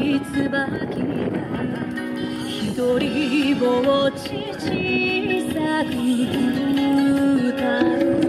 い椿が一人ぼっち小さく歌う。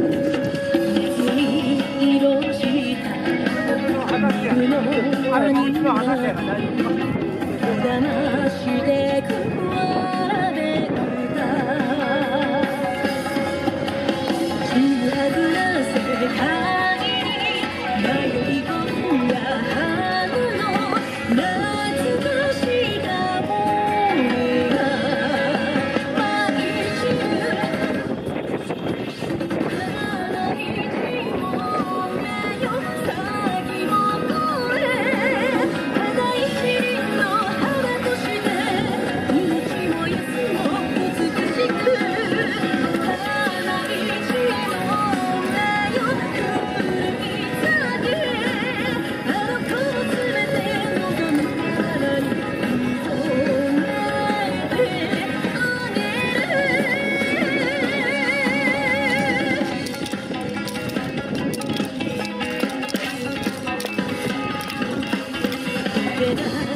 good.